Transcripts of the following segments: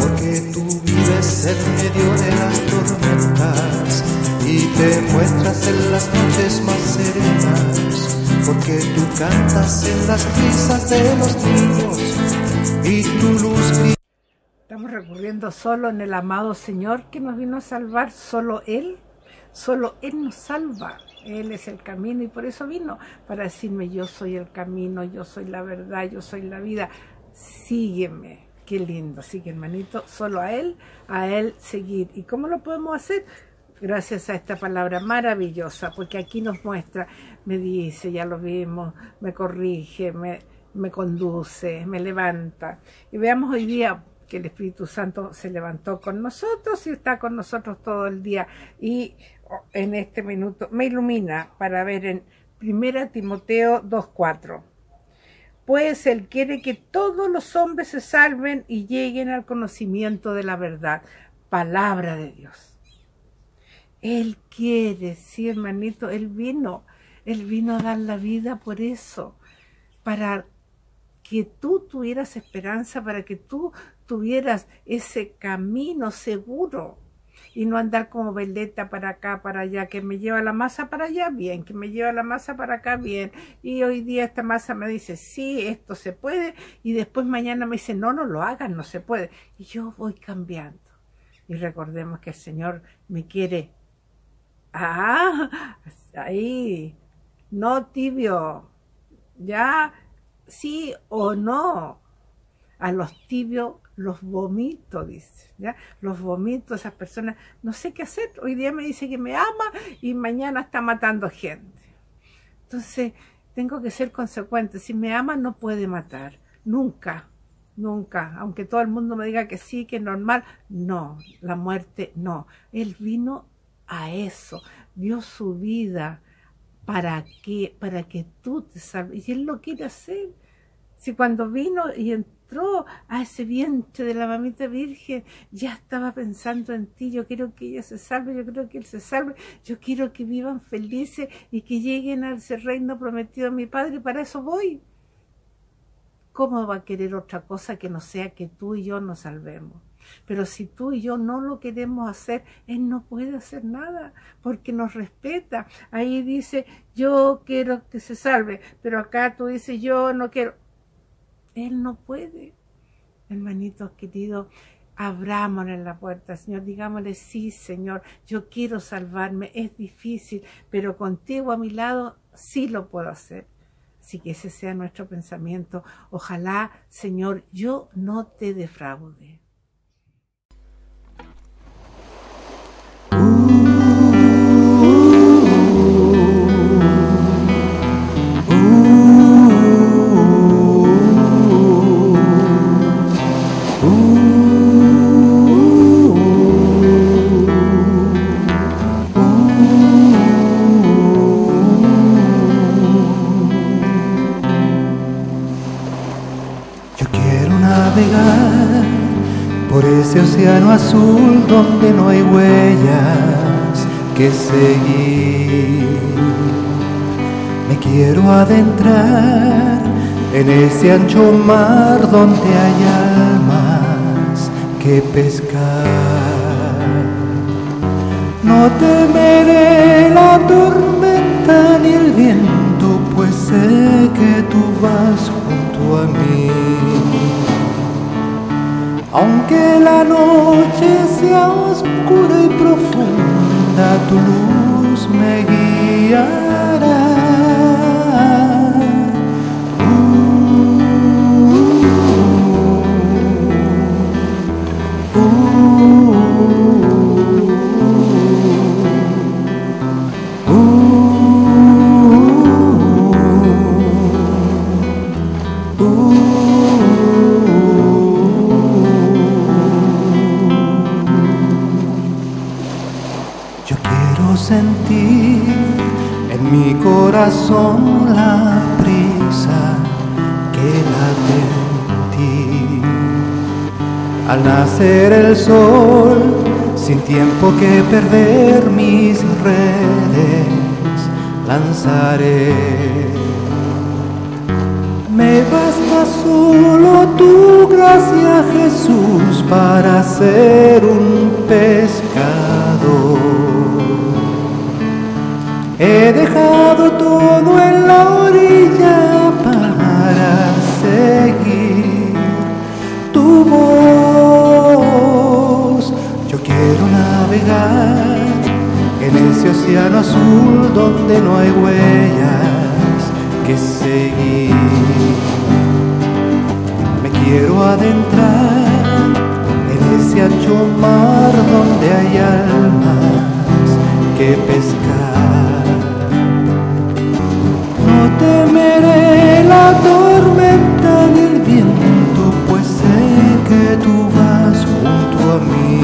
porque tú vives en medio de las tormentas y te muestras en las porque tú cantas en las de los niños y Estamos recurriendo solo en el amado Señor que nos vino a salvar, solo Él, solo Él nos salva. Él es el camino y por eso vino, para decirme yo soy el camino, yo soy la verdad, yo soy la vida. Sígueme. Qué lindo, sigue hermanito, solo a Él, a Él seguir. ¿Y cómo lo podemos hacer? Gracias a esta palabra maravillosa, porque aquí nos muestra, me dice, ya lo vimos, me corrige, me, me conduce, me levanta. Y veamos hoy día que el Espíritu Santo se levantó con nosotros y está con nosotros todo el día. Y oh, en este minuto me ilumina para ver en 1 Timoteo 2.4. Pues Él quiere que todos los hombres se salven y lleguen al conocimiento de la verdad. Palabra de Dios. Él quiere, sí hermanito, Él vino. Él vino a dar la vida por eso, para que tú tuvieras esperanza, para que tú tuvieras ese camino seguro y no andar como veleta para acá, para allá, que me lleva la masa para allá, bien, que me lleva la masa para acá, bien. Y hoy día esta masa me dice, sí, esto se puede, y después mañana me dice, no, no lo hagan, no se puede. Y yo voy cambiando. Y recordemos que el Señor me quiere. Ah, ahí, no tibio, ya, sí o no. A los tibios los vomito, dice, ¿ya? Los vomito, esas personas, no sé qué hacer. Hoy día me dice que me ama y mañana está matando gente. Entonces, tengo que ser consecuente. Si me ama, no puede matar. Nunca, nunca. Aunque todo el mundo me diga que sí, que es normal. No, la muerte no. Él vino a eso. Dio su vida para que, para que tú te salves. Y Él lo quiere hacer. Si cuando vino y entró a ese vientre de la mamita virgen, ya estaba pensando en ti, yo quiero que ella se salve, yo quiero que él se salve, yo quiero que vivan felices y que lleguen a ese reino prometido a mi Padre, y para eso voy. ¿Cómo va a querer otra cosa que no sea que tú y yo nos salvemos? Pero si tú y yo no lo queremos hacer, Él no puede hacer nada porque nos respeta. Ahí dice, yo quiero que se salve, pero acá tú dices, yo no quiero. Él no puede. Hermanitos queridos, abrámosle la puerta, Señor, digámosle, sí, Señor, yo quiero salvarme, es difícil, pero contigo a mi lado sí lo puedo hacer. Así que ese sea nuestro pensamiento. Ojalá, Señor, yo no te defraude. Océano azul donde no hay huellas que seguir. Me quiero adentrar en ese ancho mar donde hay almas que pescar. No temeré la tormenta ni el viento, pues sé que tú vas junto a mí. Aunque la noche sea oscura y profunda, tu luz me guiará. Corazón la prisa que late en ti. Al nacer el sol, sin tiempo que perder mis redes, lanzaré. Me basta solo tu gracia Jesús para ser donde no hay huellas que seguir. Me quiero adentrar en ese ancho mar donde hay almas que pescar. No temeré la tormenta ni el viento, pues sé que tú vas junto a mí.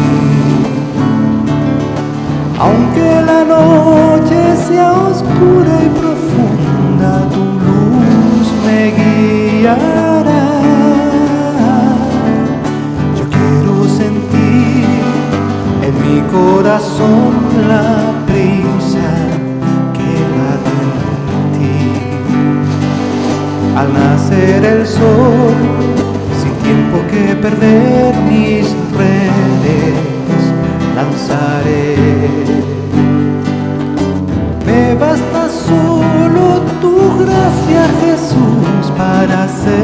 Aunque la noche sea corazón la prisa que late en ti. Al nacer el sol, sin tiempo que perder mis redes, lanzaré. Me basta solo tu gracia, Jesús, para ser